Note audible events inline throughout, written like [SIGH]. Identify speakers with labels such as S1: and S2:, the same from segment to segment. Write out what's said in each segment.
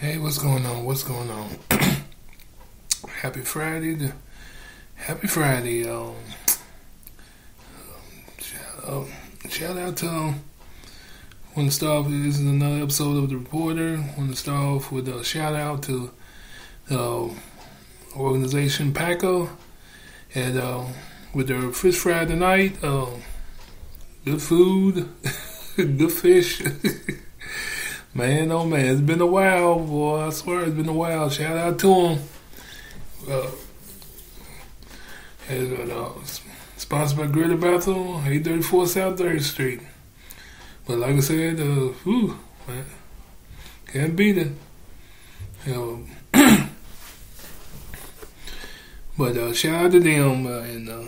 S1: Hey, what's going on? What's going on? [CLEARS THROAT] happy Friday. To, happy Friday. Um, shout, out, shout out to um, want to start off. This is another episode of the Reporter. Want to start off with a shout out to the uh, organization Paco and uh, with their fish fry tonight. Uh, good food, [LAUGHS] good fish. [LAUGHS] Man, oh man, it's been a while, boy. I swear it's been a while. Shout out to him. Uh, and, uh, sponsored by Greater Bethel, 834 South 3rd Street. But like I said, uh, whew, man, can't beat it. You know, [CLEARS THROAT] but uh, shout out to them, uh, and uh,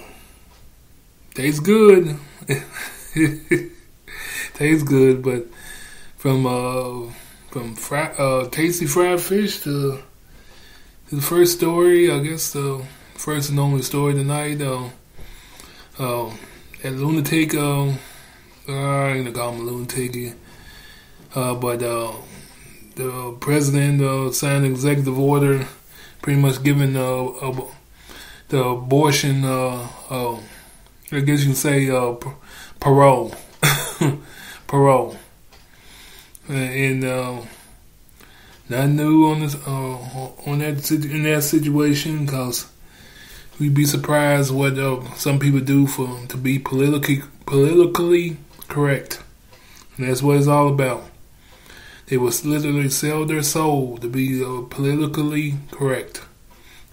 S1: tastes good. [LAUGHS] tastes good, but from uh, from uh, tasty fried fish to, to, the first story. I guess the first and only story tonight. Uh, uh, at lunatic. Uh, I'm gonna call him a lunatic. Uh, but uh, the president uh, signed an executive order, pretty much giving uh, the abortion. Uh, uh, I guess you can say uh, parole. [LAUGHS] parole and uh, nothing new on this uh, on that in that situation because we'd be surprised what uh, some people do for to be politically politically correct, and that's what it's all about. They will literally sell their soul to be uh, politically correct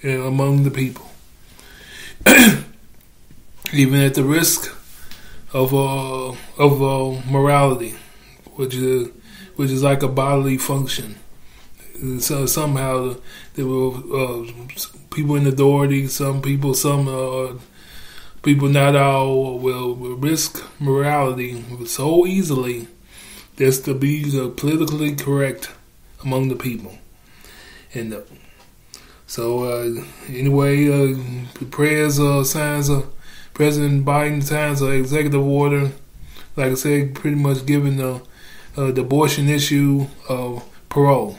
S1: uh, among the people, [CLEARS THROAT] even at the risk of uh, of uh, morality, which is which is like a bodily function. So somehow there were uh, people in authority, some people, some uh, people not all will, risk morality so easily just to be uh, politically correct among the people. And uh, so uh, anyway, uh, the prayers uh, signs of President Biden signs an executive order, like I said, pretty much giving the uh, the abortion issue of parole,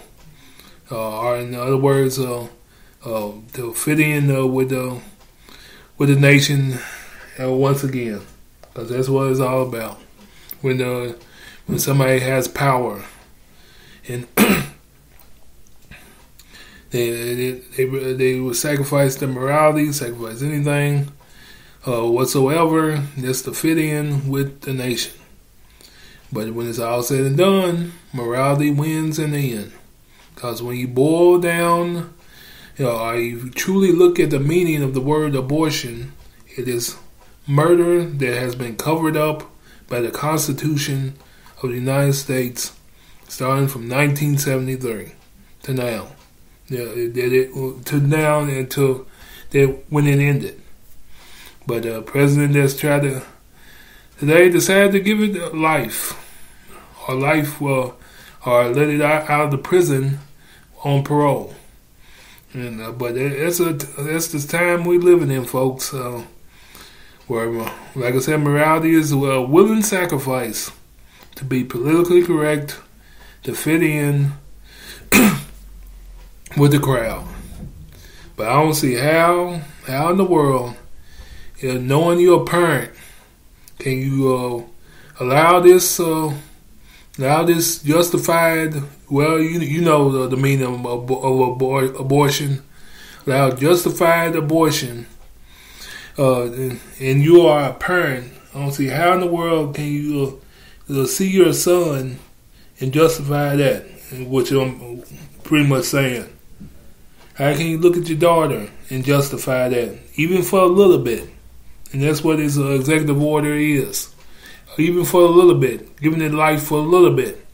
S1: uh, or in other words, to fit in with the with the nation uh, once again, because that's what it's all about. When uh, when somebody has power, and [CLEARS THROAT] they, they they they will sacrifice their morality, sacrifice anything uh, whatsoever, just to fit in with the nation. But when it's all said and done, morality wins in the end. Because when you boil down, you know, or you truly look at the meaning of the word abortion, it is murder that has been covered up by the Constitution of the United States starting from 1973 to now. Yeah, it, it, to now until that when it ended. But the president has tried to they decided to give it life, or life, uh, or let it out, out of the prison on parole. And uh, but it's a that's the time we living in, folks. Uh, where, like I said, morality is a willing sacrifice to be politically correct, to fit in [CLEARS THROAT] with the crowd. But I don't see how, how in the world, you know, knowing you're a parent can you uh, allow this? Uh, allow this justified? Well, you you know the, the meaning of, of, abor- abortion. Allow justified abortion. Uh, and, and, you are a parent. I don't see how in the world can you uh, see your son and justify that, which I'm pretty much saying. How can you look at your daughter and justify that, even for a little bit? And that's what his uh, executive order is. Even for a little bit, giving it life for a little bit.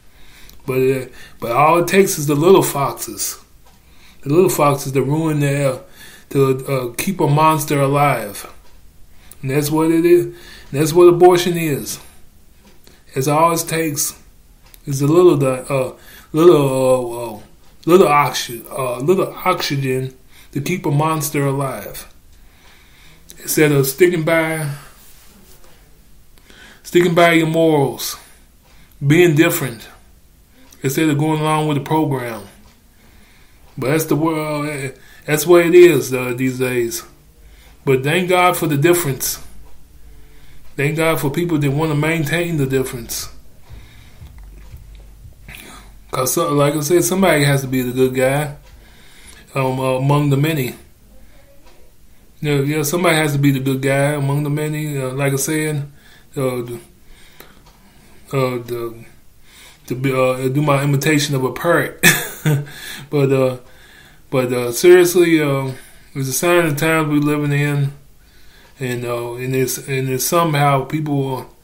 S1: But uh, but all it takes is the little foxes. The little foxes to ruin their, to uh, keep a monster alive. And that's what it is. And that's what abortion is. It's all it takes is a little, uh, little, uh, uh, little oxygen, uh, little oxygen to keep a monster alive instead of sticking by sticking by your morals, being different, instead of going along with the program. But that's the world. That's the way it is uh, these days. But thank God for the difference. Thank God for people that want to maintain the difference. Cause like I said, somebody has to be the good guy um, uh, among the many. You know, yeah, somebody has to be the good guy among the many. Uh, like I said, uh, the, uh, the to uh, do my imitation of a parrot, [LAUGHS] but uh, but uh, seriously, uh, it's a sign of the times we're living in, and uh, and it's and it's somehow people will,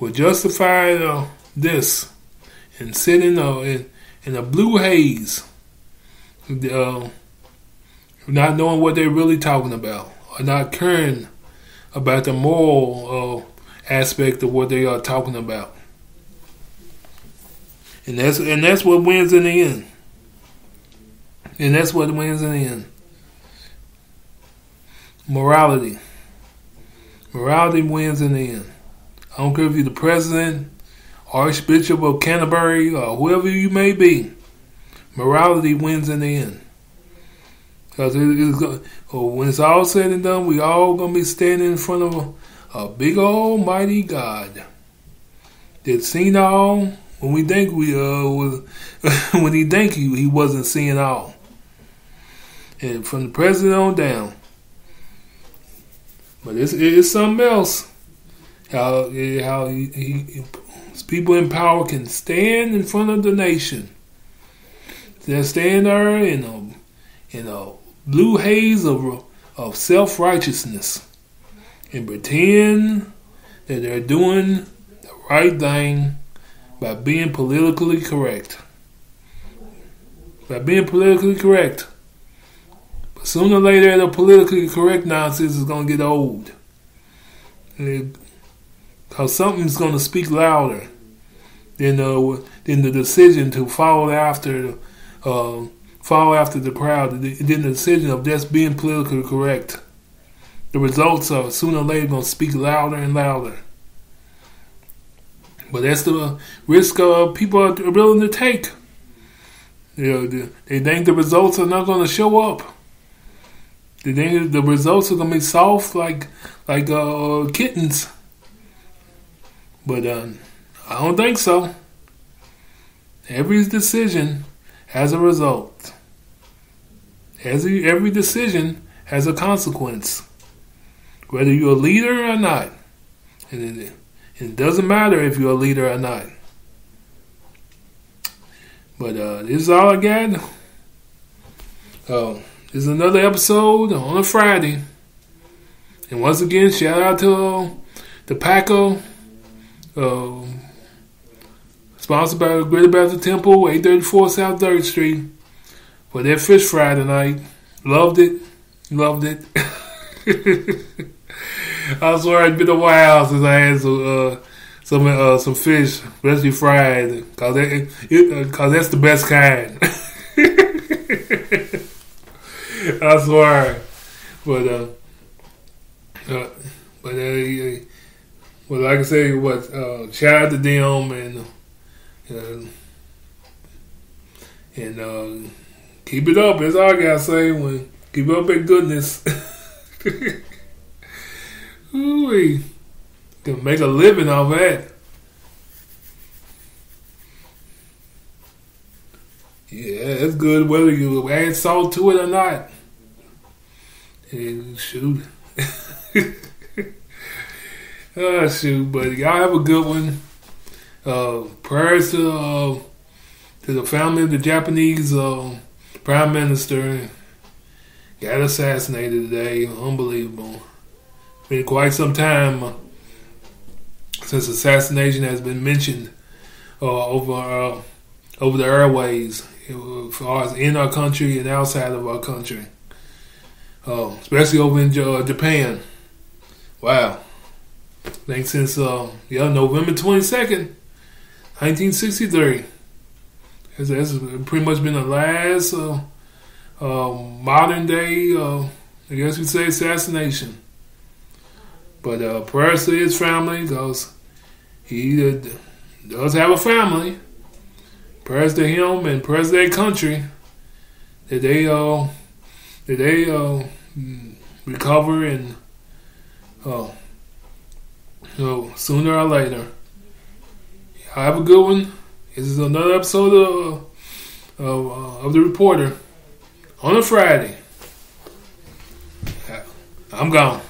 S1: will justify this and sit in a in, in a blue haze, not knowing what they're really talking about, or not caring about the moral uh, aspect of what they are talking about, and that's and that's what wins in the end. And that's what wins in the end. Morality. Morality wins in the end. I don't care if you're the president, Archbishop of Canterbury, or whoever you may be. Morality wins in the end. Because it, it's, oh, when it's all said and done, we all gonna be standing in front of a, a big almighty God that's seen all when we think we uh was, [LAUGHS] when he think he, he wasn't seeing all and from the president on down. But it's it's something else. How how he, he, people in power can stand in front of the nation. They stand there in a in a blue haze of of self righteousness and pretend that they're doing the right thing by being politically correct. By being politically correct. But sooner or later, the politically correct nonsense is going to get old. Because something's going to speak louder than, uh, than the decision to follow after uh, follow after the crowd, than the decision of just being politically correct. The results are sooner or later going to speak louder and louder. But that's the risk uh, people are willing to take. You know, they think the results are not going to show up. They think the results are gonna be soft like like uh, kittens. But uh, I don't think so. Every decision has a result. Every every decision has a consequence, whether you're a leader or not. And it, it doesn't matter if you're a leader or not. But uh, this is all I got. Oh. This is another episode on a Friday. And once again, shout out to uh, the Paco, uh, sponsored by the Greater Baptist Temple, 834 South 3rd Street, for their fish fry tonight. Loved it. Loved it. [LAUGHS] I swear it's been a while since I had some uh, some uh, some fish, especially fried, cause, that, it, cause that's the best kind. [LAUGHS] I swear. But uh, uh but uh, well, like I say, what uh, shout out to them and uh, and uh, keep it up. That's all I gotta say. When keep up that goodness. [LAUGHS] Ooh, can make a living off that. Yeah, that's good whether you add salt to it or not. And shoot. oh, [LAUGHS] shoot, but y'all have a good one. Uh, prayers to, uh, to the family of the Japanese uh, prime minister got assassinated today. Unbelievable. Been quite some time uh, since assassination has been mentioned uh, over uh, over the airways, uh, as far as in our country and outside of our country, uh, especially over in uh, Japan. Wow. I think since uh, yeah, November 22nd, 1963. It's pretty much been the last uh, uh, modern day, uh, I guess you'd say, assassination. But uh, prayers to his family because he uh, does have a family. Prayers to him and prayers to their country that they uh, that they uh, recover and uh, you know, sooner or later. Have a good one. This is another episode of of, uh, of the reporter on a Friday. I'm gone.